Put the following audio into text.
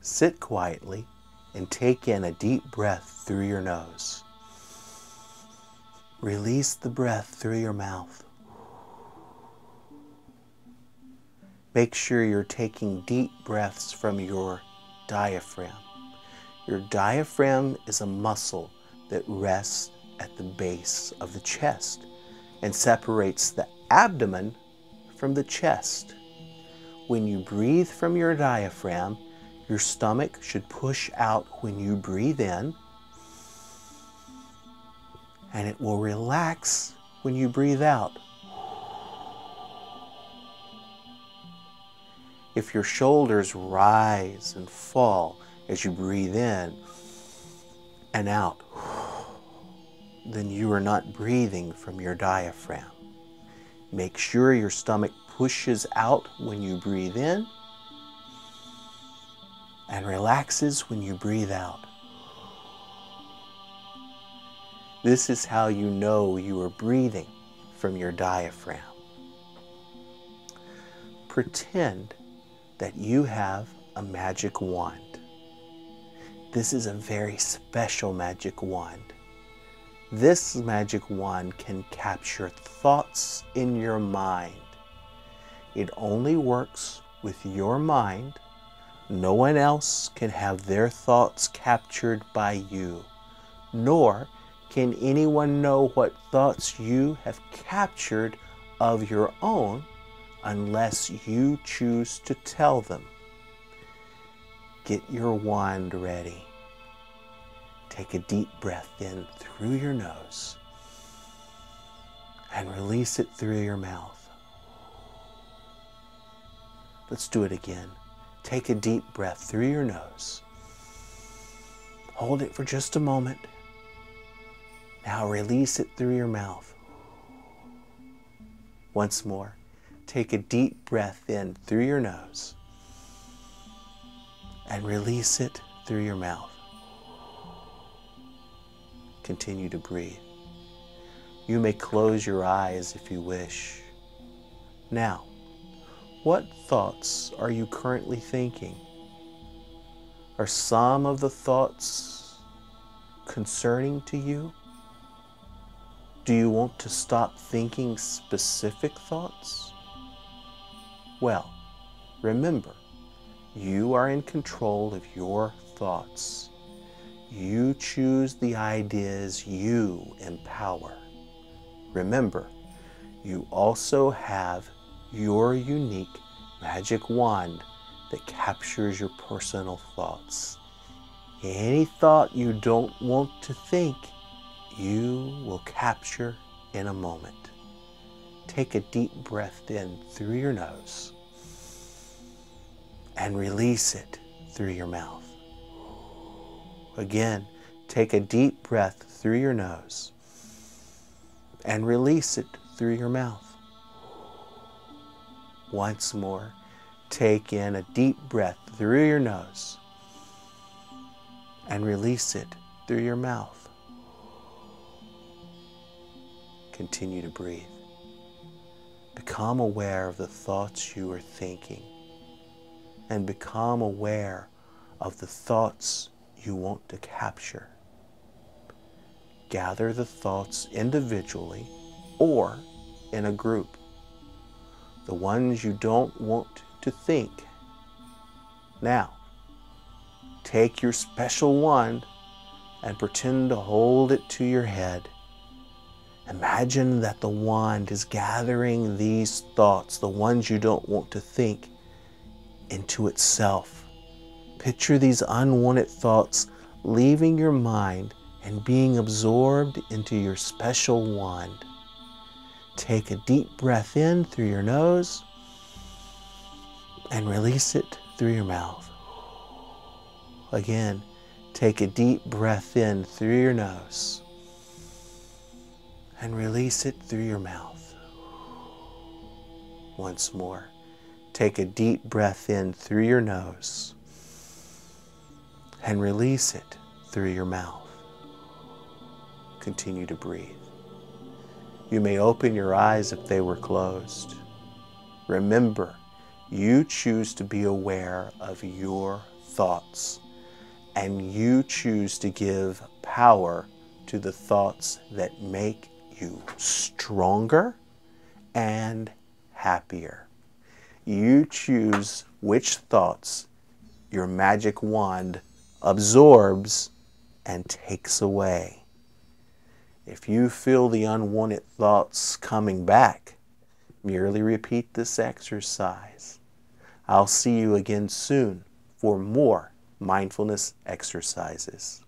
sit quietly and take in a deep breath through your nose. Release the breath through your mouth. Make sure you're taking deep breaths from your diaphragm. Your diaphragm is a muscle that rests at the base of the chest and separates the abdomen from the chest. When you breathe from your diaphragm, your stomach should push out when you breathe in, and it will relax when you breathe out. If your shoulders rise and fall as you breathe in and out, then you are not breathing from your diaphragm. Make sure your stomach pushes out when you breathe in and relaxes when you breathe out. This is how you know you are breathing from your diaphragm. Pretend that you have a magic wand. This is a very special magic wand. This magic wand can capture thoughts in your mind. It only works with your mind. No one else can have their thoughts captured by you, nor can anyone know what thoughts you have captured of your own unless you choose to tell them. Get your wand ready. Take a deep breath in through your nose and release it through your mouth. Let's do it again. Take a deep breath through your nose. Hold it for just a moment. Now release it through your mouth. Once more, take a deep breath in through your nose and release it through your mouth. Continue to breathe. You may close your eyes if you wish. Now, what thoughts are you currently thinking? Are some of the thoughts concerning to you? Do you want to stop thinking specific thoughts? Well, remember, you are in control of your thoughts. You choose the ideas you empower. Remember, you also have your unique magic wand that captures your personal thoughts. Any thought you don't want to think, you will capture in a moment. Take a deep breath in through your nose and release it through your mouth. Again, take a deep breath through your nose and release it through your mouth. Once more, take in a deep breath through your nose and release it through your mouth. Continue to breathe. Become aware of the thoughts you are thinking and become aware of the thoughts you want to capture. Gather the thoughts individually or in a group. The ones you don't want to think. Now, take your special wand and pretend to hold it to your head. Imagine that the wand is gathering these thoughts, the ones you don't want to think, into itself. Picture these unwanted thoughts leaving your mind and being absorbed into your special wand. Take a deep breath in through your nose and release it through your mouth. Again, take a deep breath in through your nose and release it through your mouth. Once more, take a deep breath in through your nose and release it through your mouth. Continue to breathe. You may open your eyes if they were closed. Remember, you choose to be aware of your thoughts, and you choose to give power to the thoughts that make you stronger and happier. You choose which thoughts your magic wand absorbs and takes away. If you feel the unwanted thoughts coming back, merely repeat this exercise. I'll see you again soon for more mindfulness exercises.